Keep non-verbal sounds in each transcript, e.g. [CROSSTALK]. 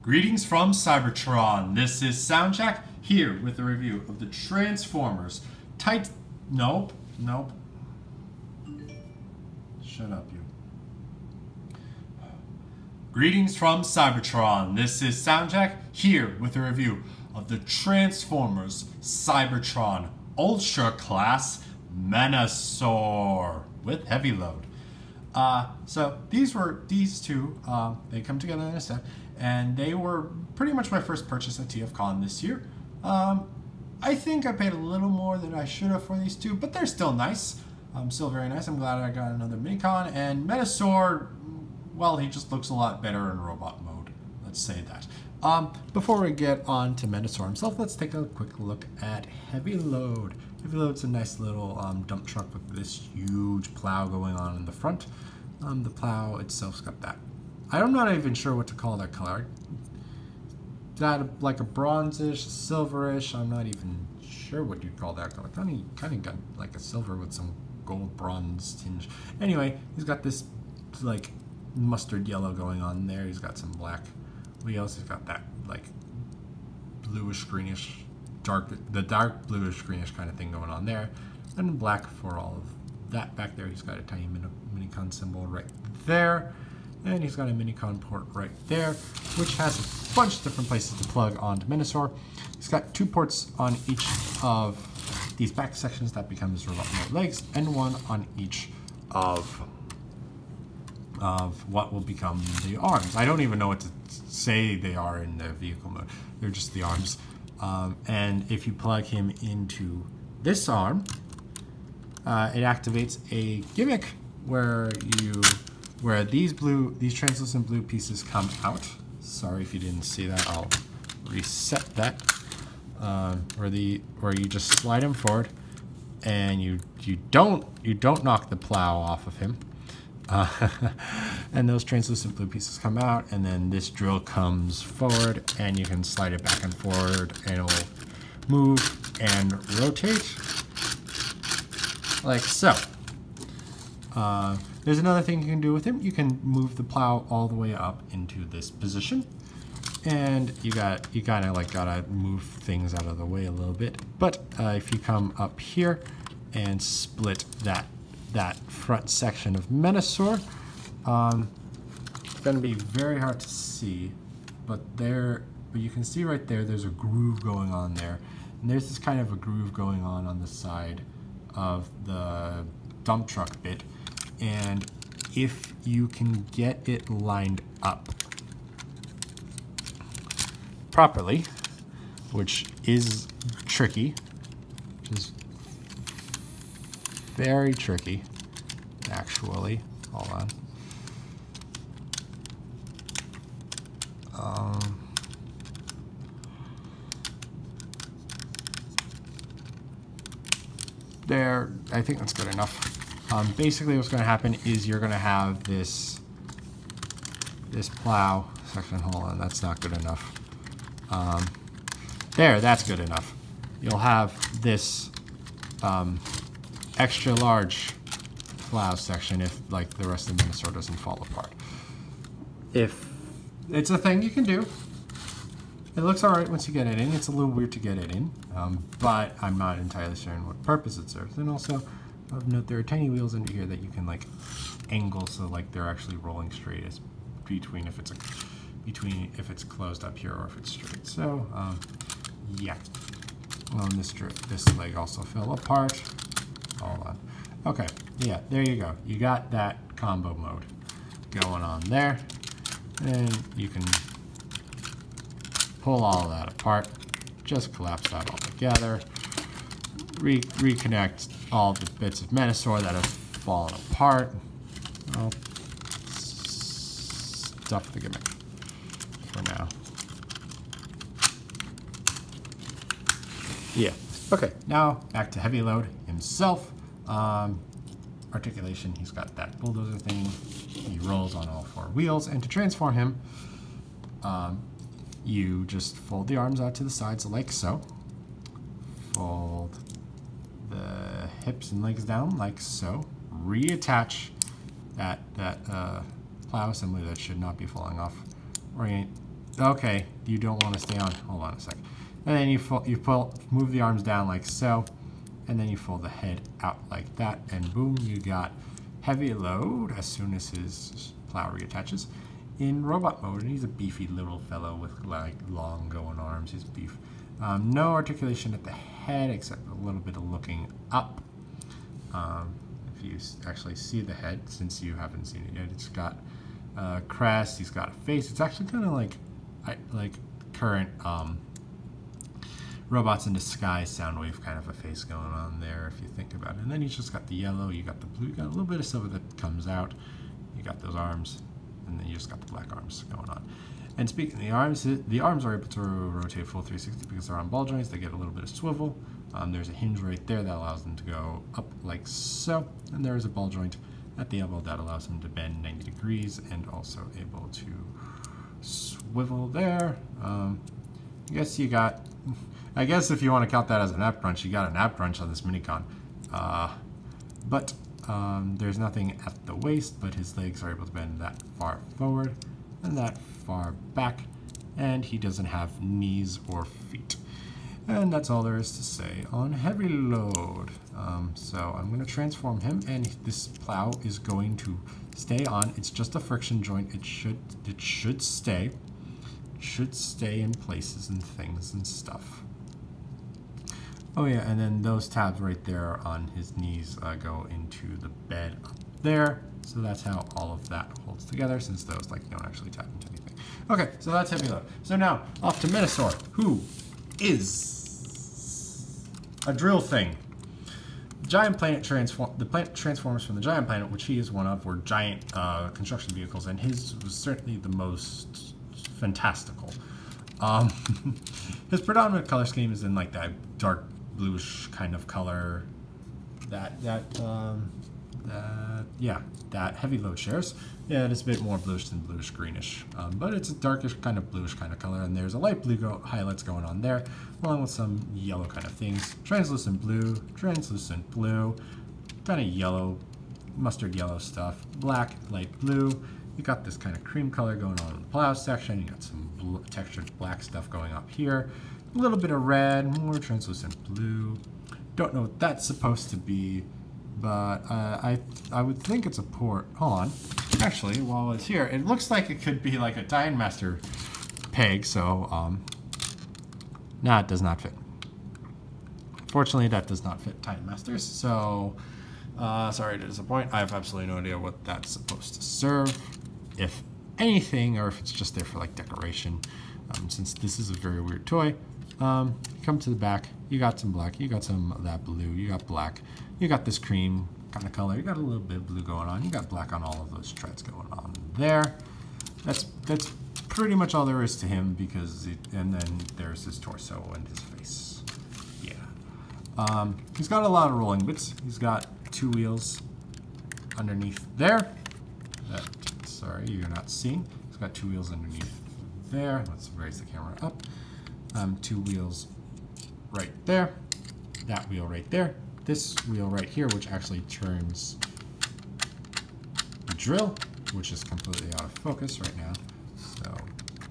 Greetings from Cybertron. This is Soundjack here with a review of the Transformers Tight. Nope, nope. Shut up, you. Greetings from Cybertron. This is Soundjack here with a review of the Transformers Cybertron Ultra Class Menasor with heavy load. Uh, so these were these two. Uh, they come together in a set, and they were pretty much my first purchase at TFCon this year. Um, I think I paid a little more than I should have for these two, but they're still nice. Um, still very nice. I'm glad I got another Minicon. And Menasor, well, he just looks a lot better in robot mode. Let's say that. Um, before we get on to Menasor himself, let's take a quick look at Heavy Load. Heavy Load's a nice little um, dump truck with this huge plow going on in the front. Um, the plow itself's got that. I'm not even sure what to call that color. That like a bronzish, silverish. I'm not even sure what you'd call that color. Kind of, kind of got like a silver with some gold bronze tinge. Anyway, he's got this like mustard yellow going on there. He's got some black wheels. He's got that like bluish greenish, dark the dark bluish greenish kind of thing going on there, and black for all of that back there. He's got a tiny mini minicon symbol right there. And he's got a minicon port right there, which has a bunch of different places to plug onto Menasor. He's got two ports on each of these back sections that become his robot mode legs, and one on each of of what will become the arms. I don't even know what to say they are in the vehicle mode. They're just the arms. Um, and if you plug him into this arm, uh, it activates a gimmick where you where these blue these translucent blue pieces come out. Sorry if you didn't see that. I'll reset that. Um, where the where you just slide him forward, and you you don't you don't knock the plow off of him. Uh, [LAUGHS] and those translucent blue pieces come out, and then this drill comes forward, and you can slide it back and forward, and it will move and rotate like so. Uh, there's another thing you can do with him. You can move the plow all the way up into this position. And you got you kind of like gotta move things out of the way a little bit. But uh, if you come up here and split that that front section of Menasor, um, it's gonna be very hard to see, but there, but you can see right there, there's a groove going on there. And there's this kind of a groove going on on the side of the dump truck bit and if you can get it lined up properly, which is tricky, which is very tricky, actually. Hold on. Um, there, I think that's good enough. Um, basically what's going to happen is you're going to have this this plow section. Hold on, that's not good enough. Um, there, that's good enough. You'll have this um, extra large plow section if like the rest of the Menasor doesn't fall apart. If it's a thing you can do. It looks alright once you get it in. It's a little weird to get it in, um, but I'm not entirely certain what purpose it serves. And also, of note, there are tiny wheels under here that you can like angle so like they're actually rolling straight as between if it's a between if it's closed up here or if it's straight. So um, yeah. Well, this this leg also fell apart. Hold on. Okay, yeah, there you go. You got that combo mode going on there. And you can pull all that apart. Just collapse that all together. Re reconnect all the bits of Menasor that have fallen apart. I'll stuff the gimmick for now. Yeah. Okay, now back to Heavy Load himself. Um, articulation, he's got that bulldozer thing. He rolls on all four wheels. And to transform him, um, you just fold the arms out to the sides like so. Fold the hips and legs down like so. Reattach that, that uh, plow assembly that should not be falling off. Orient okay, you don't want to stay on. Hold on a sec. And then you pull, you pull, move the arms down like so, and then you fold the head out like that, and boom, you got heavy load as soon as his plow reattaches in robot mode, and he's a beefy little fellow with like long going arms. He's beef. Um, no articulation at the head except a little bit of looking up. Um, if you actually see the head, since you haven't seen it yet, it's got a crest. He's got a face. It's actually kind of like like current um, robots in disguise soundwave kind of a face going on there if you think about it. And then you just got the yellow, you got the blue, you got a little bit of silver that comes out. You got those arms, and then you just got the black arms going on. And speaking of the arms, the arms are able to rotate full 360 because they're on ball joints. They get a little bit of swivel. Um, there's a hinge right there that allows them to go up like so. And there is a ball joint at the elbow that allows them to bend 90 degrees and also able to swivel there. Um, I guess you got, [LAUGHS] I guess if you want to count that as an ab crunch, you got an ab crunch on this minicon. Uh, but um, there's nothing at the waist, but his legs are able to bend that far forward and that far back, and he doesn't have knees or feet. And that's all there is to say on heavy load. Um, so I'm going to transform him, and this plow is going to stay on. It's just a friction joint. It should it should stay. Should stay in places and things and stuff. Oh yeah, and then those tabs right there on his knees uh, go into the bed up there. So that's how all of that holds together since those like don't actually tap into anything. Okay, so that's heavy load. So now off to Menasor, who is a drill thing. Giant planet transform the planet transformers from the giant planet, which he is one of, were giant uh, construction vehicles, and his was certainly the most fantastical. Um, [LAUGHS] his predominant color scheme is in like that dark bluish kind of color. That that um, that yeah, that heavy load shares. Yeah, it's a bit more bluish than bluish greenish, um, but it's a darkish kind of bluish kind of color, and there's a light blue go highlights going on there, along with some yellow kind of things. Translucent blue, translucent blue, kind of yellow, mustard yellow stuff, black, light blue. You got this kind of cream color going on in the plow section. You got some textured black stuff going up here a little bit of red, more translucent blue. Don't know what that's supposed to be, but uh, I I would think it's a port. Hold on. Actually, while it's here, it looks like it could be like a Master peg, so um, nah, it does not fit. Fortunately, that does not fit Titan Masters, so uh, sorry to disappoint. I have absolutely no idea what that's supposed to serve, if anything, or if it's just there for like decoration. Um, since this is a very weird toy, um, come to the back. You got some black. You got some of that blue. You got black. You got this cream kind of color. You got a little bit of blue going on. You got black on all of those treads going on there. That's that's pretty much all there is to him because it, and then there's his torso and his face. Yeah. Um, he's got a lot of rolling bits. He's got two wheels underneath there. That, sorry, you're not seeing. He's got two wheels underneath there. Let's raise the camera up um, two wheels right there, that wheel right there, this wheel right here, which actually turns the drill, which is completely out of focus right now. So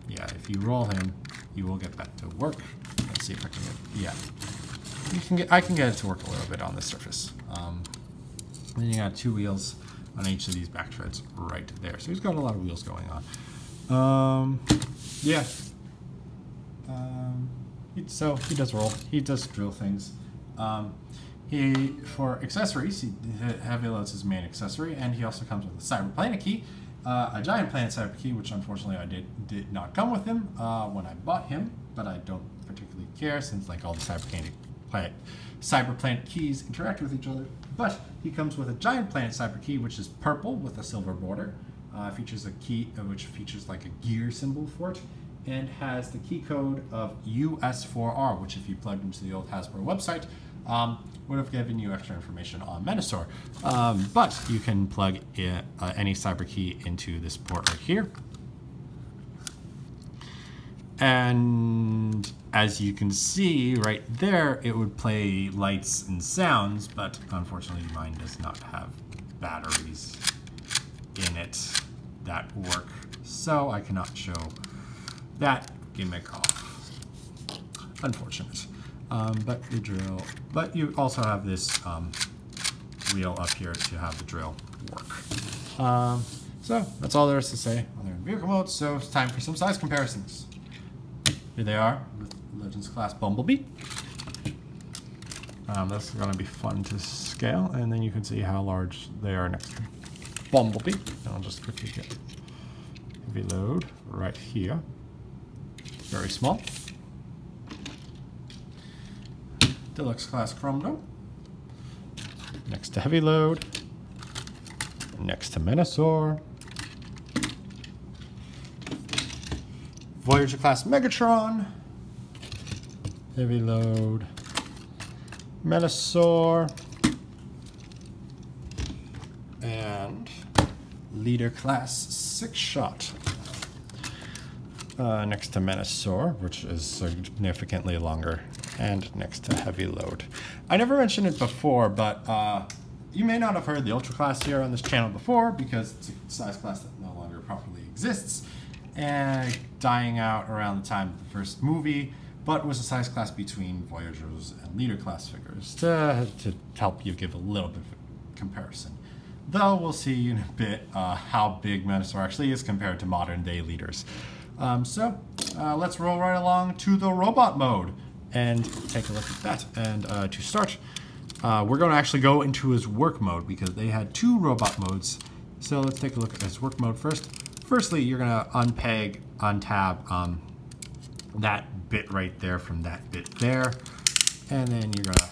yeah, if you roll him, you will get that to work. Let's see if I can get, yeah. You can get, I can get it to work a little bit on the surface. Um, then you got two wheels on each of these back treads right there. So he's got a lot of wheels going on. Um, yeah, um, so he does roll. He does drill things. Um, he for accessories, he, Heavy Load's his main accessory, and he also comes with a Cyber Planet key, uh, a Giant Planet Cyber key, which unfortunately I did did not come with him uh, when I bought him, but I don't particularly care since like all the Cyber Planet, Planet Cyber Planet keys interact with each other. But he comes with a Giant Planet Cyber key, which is purple with a silver border. Uh, features a key, uh, which features like a gear symbol for it, and has the key code of US4R, which if you plugged into the old Hasbro website, um, would have given you extra information on Menasor. Um, but you can plug uh, any cyber key into this port right here. And as you can see right there, it would play lights and sounds, but unfortunately mine does not have batteries in it that work. So I cannot show that gimmick off. Unfortunate. Um, but the drill, but you also have this um, wheel up here to have the drill work. Um, so that's all there is to say on their vehicle mode. So it's time for some size comparisons. Here they are with Legends class Bumblebee. Um, that's going to be fun to scale, and then you can see how large they are next to Bumblebee. And I'll just quickly get heavy load right here. Very small. Deluxe class Chrome Dome. Next to heavy load. Next to Menasor. Voyager class Megatron. Heavy load. Menasor. And leader class Sixshot. Uh, next to Menasor, which is significantly longer, and next to Heavy Load. I never mentioned it before, but uh, you may not have heard the Ultra class here on this channel before because it's a size class that no longer properly exists and dying out around the time of the first movie, but was a size class between Voyagers and Leader class figures to, to help you give a little bit of comparison. Though we'll see in a bit uh, how big Menasor actually is compared to modern day leaders. Um, so uh, let's roll right along to the robot mode and take a look at that. And uh, to start, uh, we're going to actually go into his work mode because they had two robot modes. So let's take a look at his work mode first. Firstly, you're going to unpeg, untab um, that bit right there from that bit there. And then you're going to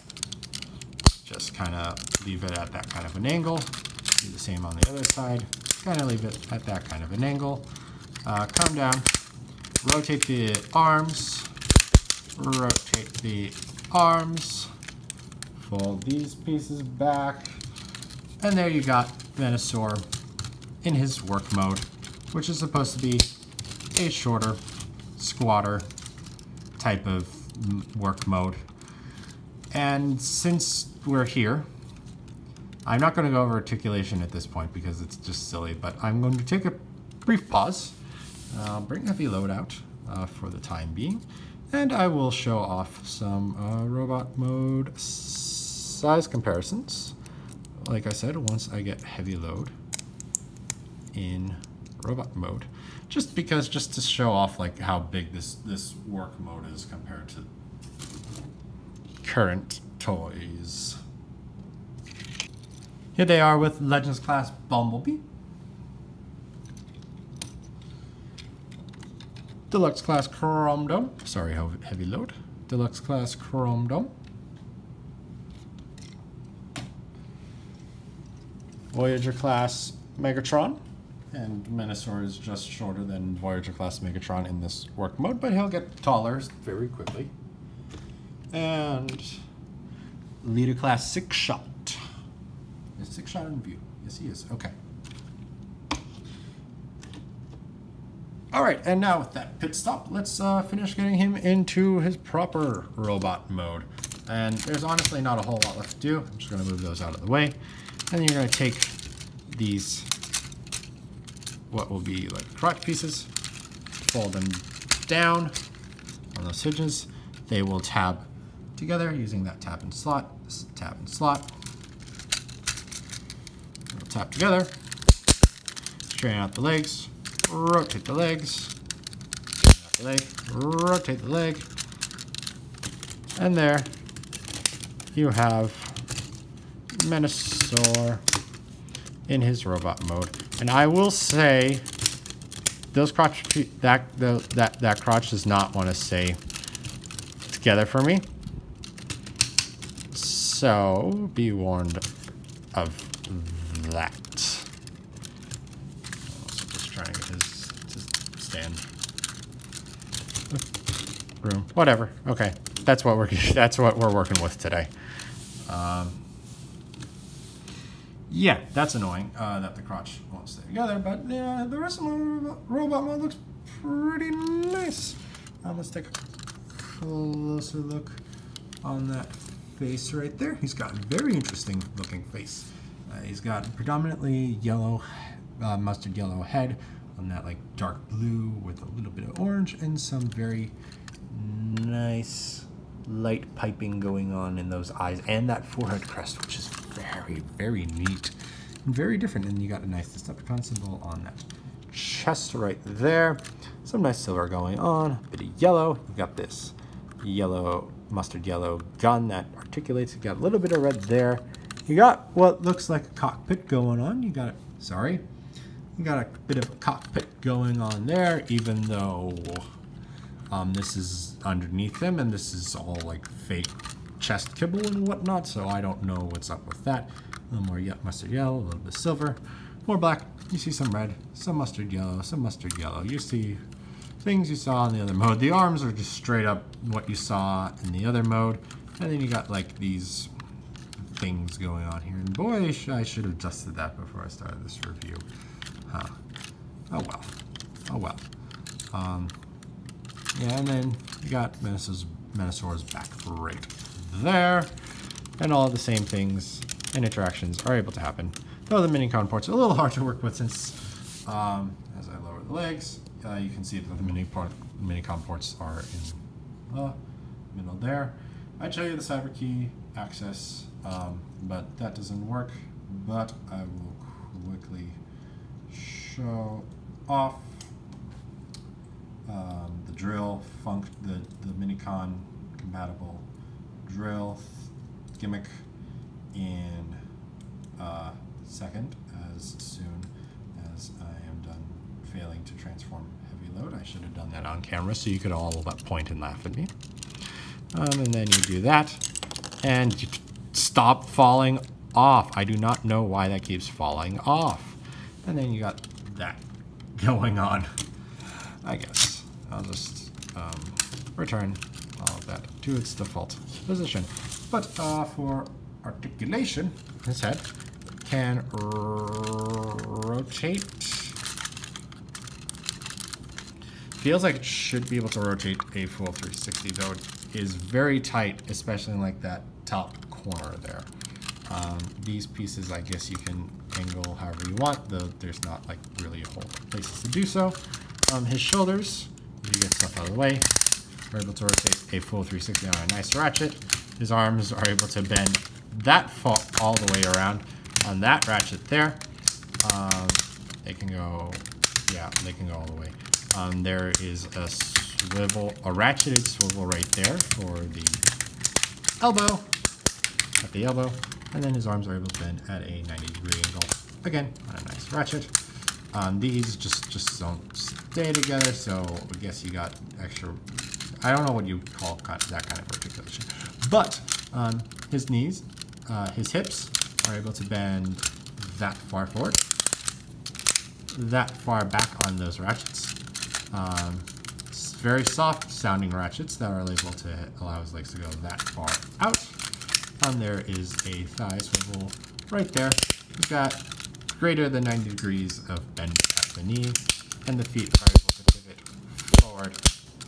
just kind of leave it at that kind of an angle. Do the same on the other side. Kind of leave it at that kind of an angle. Uh, come down, rotate the arms, rotate the arms, fold these pieces back, and there you got Menasor in his work mode, which is supposed to be a shorter squatter type of work mode. And since we're here, I'm not going to go over articulation at this point because it's just silly, but I'm going to take a brief pause I'll bring heavy load out uh, for the time being. And I will show off some uh, robot mode size comparisons. Like I said, once I get heavy load in robot mode. Just because, just to show off like how big this, this work mode is compared to current toys. Here they are with Legends Class Bumblebee. Deluxe class Chrome Dome. Sorry, heavy load. Deluxe class Chrome Dome. Voyager class Megatron. And Menasor is just shorter than Voyager class Megatron in this work mode, but he'll get taller very quickly. And leader class Sixshot. Is Sixshot in view? Yes, he is. Okay. All right, and now with that pit stop, let's uh, finish getting him into his proper robot mode. And there's honestly not a whole lot left to do. I'm just gonna move those out of the way. And then you're gonna take these, what will be like crotch pieces, fold them down on those hinges. They will tab together using that tab and slot, tab and slot. They'll tap together, straighten out the legs, rotate the legs, the leg, rotate the leg, and there you have Menasor in his robot mode. And I will say, those crotch that the, that that crotch does not want to stay together for me. So be warned of that. Room. Whatever. Okay, that's what we're [LAUGHS] that's what we're working with today. Um, yeah, that's annoying uh, that the crotch won't stay together, but yeah, the rest of the robot mode looks pretty nice. Um, let's take a closer look on that face right there. He's got a very interesting looking face. Uh, he's got predominantly yellow, uh, mustard yellow head on that like dark blue with a little bit of orange and some very nice light piping going on in those eyes and that forehead crest, which is very, very neat and very different. And you got a nice Decepticon symbol on that chest right there. Some nice silver going on, a bit of yellow. You got this yellow, mustard yellow gun that articulates. You got a little bit of red there. You got what looks like a cockpit going on. You got, sorry, you got a bit of a cockpit going on there, even though um, this is underneath them and this is all like fake chest kibble and whatnot, so I don't know what's up with that. A little more mustard yellow, a little bit silver, more black. You see some red, some mustard yellow, some mustard yellow. You see things you saw in the other mode. The arms are just straight up what you saw in the other mode. And then you got like these things going on here. And boy, I should have adjusted that before I started this review. Huh. Oh well. Oh well. Um, and then you got Menasor's, Menasor's back right there. And all the same things and interactions are able to happen. Though the Minicon ports are a little hard to work with since, um, as I lower the legs, uh, you can see that the mini port, Minicon ports are in the middle there. I'd show you the cyber key access, um, but that doesn't work. But I will quickly show off um, the drill func the the Minicon compatible drill gimmick in uh, second as soon as I am done failing to transform heavy load. I should have done that on camera so you could all point and laugh at me. Um, and then you do that and you stop falling off. I do not know why that keeps falling off. And then you got that [LAUGHS] going on, I guess. I'll just um, return all of that to its default position. But uh, for articulation, this head can rotate. Feels like it should be able to rotate a full 360, though it is very tight, especially in like that top corner there. Um, these pieces, I guess you can angle however you want, though there's not like really a whole of places to do so. Um, his shoulders, you get stuff out of the way, We're able to rotate a full 360 on a nice ratchet. His arms are able to bend that all the way around on that ratchet there. Um, they can go, yeah, they can go all the way. Um, there is a swivel, a ratcheted swivel right there for the elbow, at the elbow, and then his arms are able to bend at a 90 degree angle, again, on a nice ratchet. Um, these just, just don't stay together, so I guess you got extra, I don't know what you call that kind of articulation. But um, his knees, uh, his hips are able to bend that far forward, that far back on those ratchets. Um, very soft sounding ratchets that are able to allow his legs to go that far out. And there is a thigh swivel right there. We've got greater than 90 degrees of bend at the knee, and the feet are able to pivot forward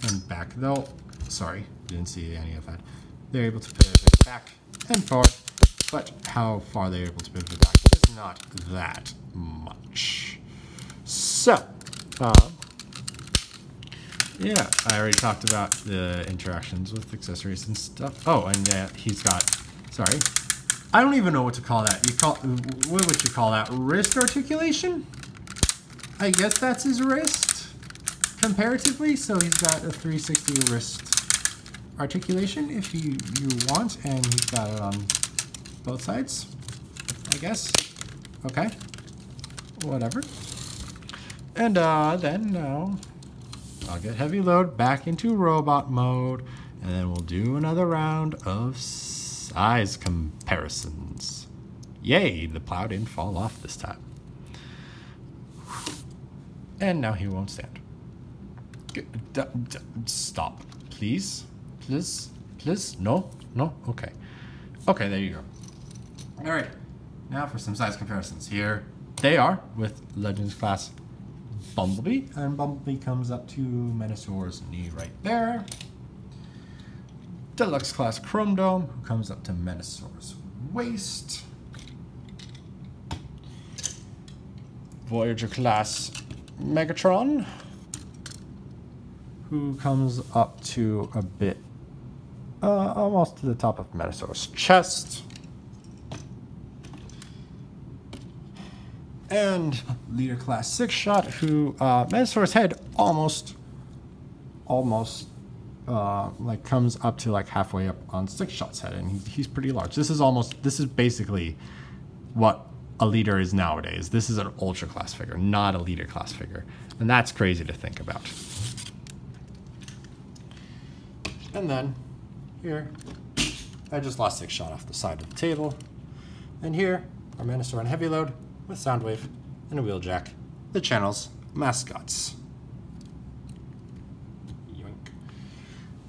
and back. Though, sorry, didn't see any of that. They're able to pivot back and forward, but how far they're able to pivot back is not that much. So, yeah, I already talked about the interactions with accessories and stuff. Oh, and uh, he's got, sorry, I don't even know what to call that. You call, what would you call that? Wrist articulation? I guess that's his wrist, comparatively. So he's got a 360 wrist articulation if you, you want, and he's got it on both sides, I guess. Okay, whatever. And uh, then now I'll get heavy load back into robot mode, and then we'll do another round of size comparisons. Yay, the plow didn't fall off this time. And now he won't stand. Stop, please. Please, please, no, no, okay. Okay, there you go. All right, now for some size comparisons. Here they are with Legends class Bumblebee, and Bumblebee comes up to Menasor's knee right there. Deluxe class Chrome Dome, who comes up to Menasor's waist. Voyager class Megatron, who comes up to a bit, uh, almost to the top of Menasor's chest. And leader class Sixshot, who uh, Menasor's head almost, almost, uh, like comes up to like halfway up on Sixshot's head, and he's, he's pretty large. This is almost, this is basically what a leader is nowadays. This is an ultra class figure, not a leader class figure, and that's crazy to think about. And then here, I just lost six shot off the side of the table, and here our Menasor and Heavy Load with Soundwave and a Wheeljack, the channel's mascots.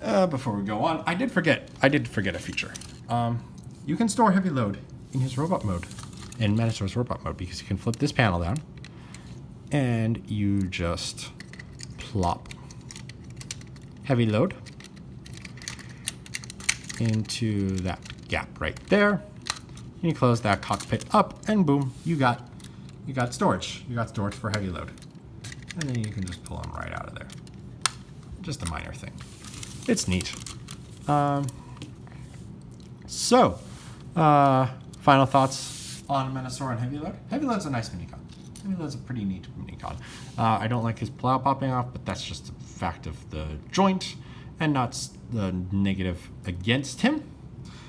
Uh, before we go on, I did forget, I did forget a feature. Um, you can store Heavy Load in his robot mode, in Menasor's robot mode, because you can flip this panel down, and you just plop Heavy Load into that gap right there. And you close that cockpit up and boom, you got you got storage. You got storage for heavy load. And then you can just pull them right out of there. Just a minor thing. It's neat. Um, so, uh, final thoughts on Menasor and Heavy Load. Heavy Load's a nice minicon. Heavy Load's a pretty neat minicon. Uh, I don't like his plow popping off, but that's just a fact of the joint and not the negative against him.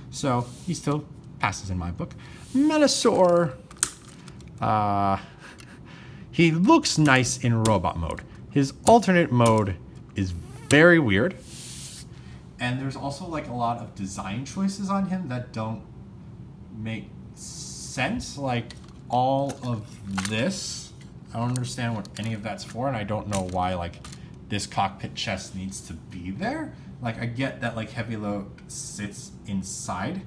So he still passes in my book. Menasor, uh, he looks nice in robot mode. His alternate mode is very weird. And there's also like a lot of design choices on him that don't make sense. Like all of this, I don't understand what any of that's for, and I don't know why like this cockpit chest needs to be there. Like I get that like heavy load sits inside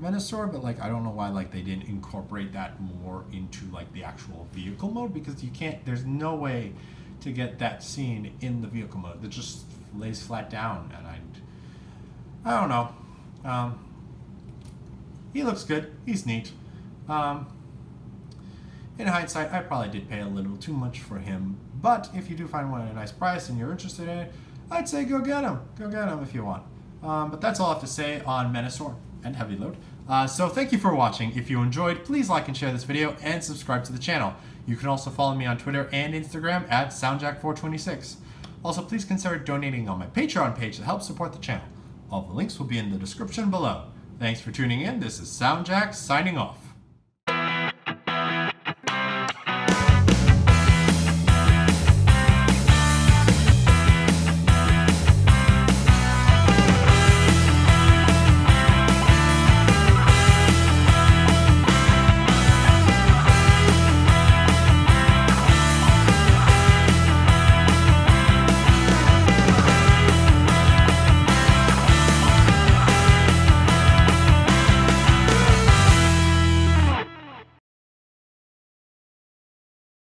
Menasor, but like I don't know why like they didn't incorporate that more into like the actual vehicle mode because you can't. There's no way to get that seen in the vehicle mode. It just lays flat down, and I, I don't know. Um, he looks good. He's neat. Um, in hindsight, I probably did pay a little too much for him, but if you do find one at a nice price and you're interested in it, I'd say go get him. Go get him if you want. Um, but that's all I have to say on Menasor and Heavy Load. Uh, so thank you for watching. If you enjoyed, please like and share this video and subscribe to the channel. You can also follow me on Twitter and Instagram at SoundJack426. Also, please consider donating on my Patreon page to help support the channel. All the links will be in the description below. Thanks for tuning in. This is Soundjack signing off.